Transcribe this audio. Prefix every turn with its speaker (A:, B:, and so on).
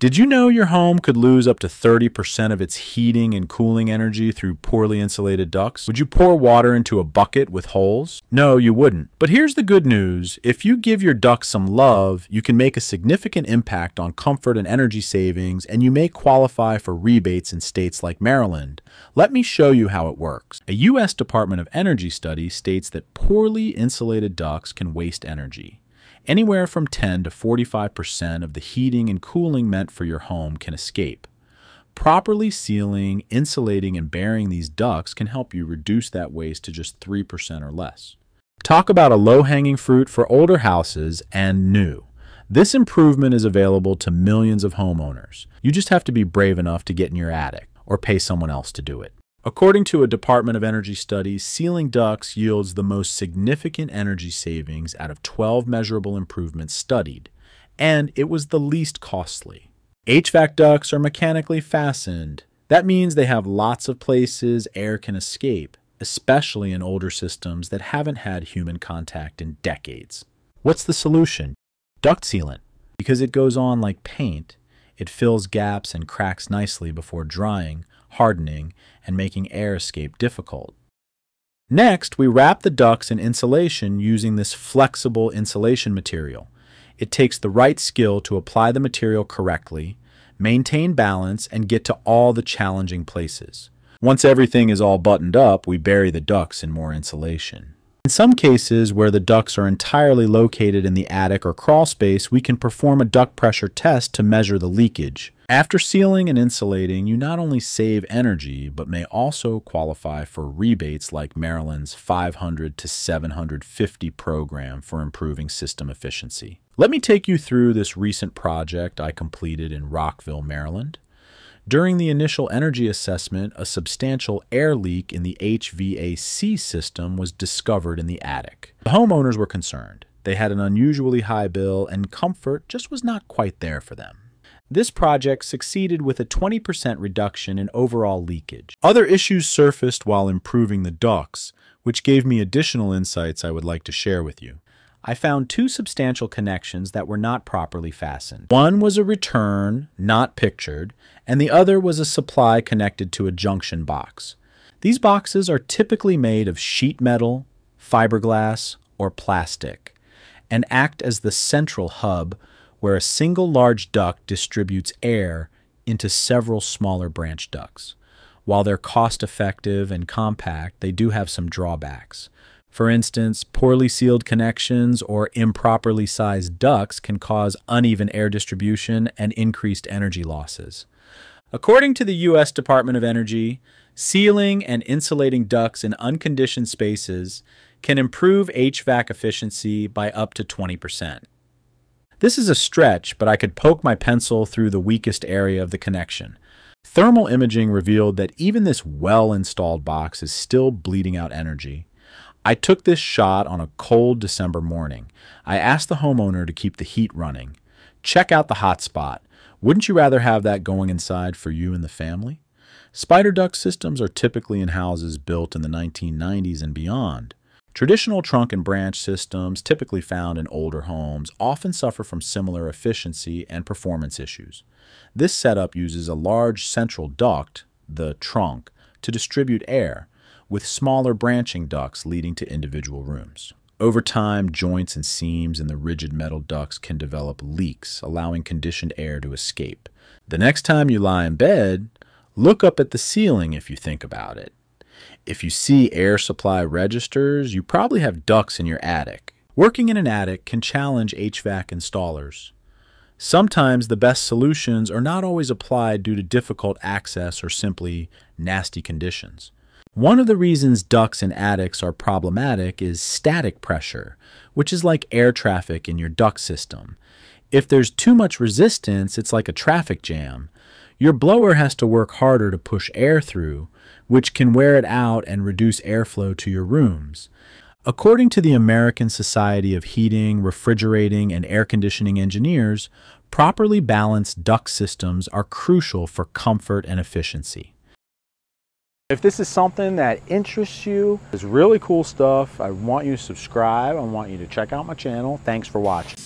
A: Did you know your home could lose up to 30% of its heating and cooling energy through poorly insulated ducts? Would you pour water into a bucket with holes? No, you wouldn't. But here's the good news. If you give your ducts some love, you can make a significant impact on comfort and energy savings, and you may qualify for rebates in states like Maryland. Let me show you how it works. A U.S. Department of Energy study states that poorly insulated ducts can waste energy. Anywhere from 10 to 45% of the heating and cooling meant for your home can escape. Properly sealing, insulating, and burying these ducts can help you reduce that waste to just 3% or less. Talk about a low hanging fruit for older houses and new. This improvement is available to millions of homeowners. You just have to be brave enough to get in your attic or pay someone else to do it. According to a Department of Energy study, sealing ducts yields the most significant energy savings out of 12 measurable improvements studied, and it was the least costly. HVAC ducts are mechanically fastened. That means they have lots of places air can escape, especially in older systems that haven't had human contact in decades. What's the solution? Duct sealant. Because it goes on like paint, it fills gaps and cracks nicely before drying, hardening, and making air escape difficult. Next, we wrap the ducts in insulation using this flexible insulation material. It takes the right skill to apply the material correctly, maintain balance, and get to all the challenging places. Once everything is all buttoned up, we bury the ducts in more insulation. In some cases where the ducts are entirely located in the attic or crawl space, we can perform a duct pressure test to measure the leakage. After sealing and insulating, you not only save energy, but may also qualify for rebates like Maryland's 500 to 750 program for improving system efficiency. Let me take you through this recent project I completed in Rockville, Maryland. During the initial energy assessment, a substantial air leak in the HVAC system was discovered in the attic. The homeowners were concerned. They had an unusually high bill, and comfort just was not quite there for them. This project succeeded with a 20% reduction in overall leakage. Other issues surfaced while improving the ducts, which gave me additional insights I would like to share with you. I found two substantial connections that were not properly fastened. One was a return, not pictured, and the other was a supply connected to a junction box. These boxes are typically made of sheet metal, fiberglass, or plastic, and act as the central hub where a single large duct distributes air into several smaller branch ducts. While they're cost effective and compact, they do have some drawbacks. For instance, poorly sealed connections or improperly sized ducts can cause uneven air distribution and increased energy losses. According to the U.S. Department of Energy, sealing and insulating ducts in unconditioned spaces can improve HVAC efficiency by up to 20%. This is a stretch, but I could poke my pencil through the weakest area of the connection. Thermal imaging revealed that even this well installed box is still bleeding out energy. I took this shot on a cold December morning. I asked the homeowner to keep the heat running. Check out the hotspot. Wouldn't you rather have that going inside for you and the family? Spider duct systems are typically in houses built in the 1990s and beyond. Traditional trunk and branch systems, typically found in older homes, often suffer from similar efficiency and performance issues. This setup uses a large central duct, the trunk, to distribute air, with smaller branching ducts leading to individual rooms. Over time, joints and seams in the rigid metal ducts can develop leaks, allowing conditioned air to escape. The next time you lie in bed, look up at the ceiling if you think about it. If you see air supply registers, you probably have ducts in your attic. Working in an attic can challenge HVAC installers. Sometimes the best solutions are not always applied due to difficult access or simply nasty conditions. One of the reasons ducts and attics are problematic is static pressure, which is like air traffic in your duct system. If there's too much resistance, it's like a traffic jam. Your blower has to work harder to push air through, which can wear it out and reduce airflow to your rooms. According to the American Society of Heating, Refrigerating, and Air Conditioning Engineers, properly balanced duct systems are crucial for comfort and efficiency. If this is something that interests you, it's really cool stuff. I want you to subscribe. I want you to check out my channel. Thanks for watching.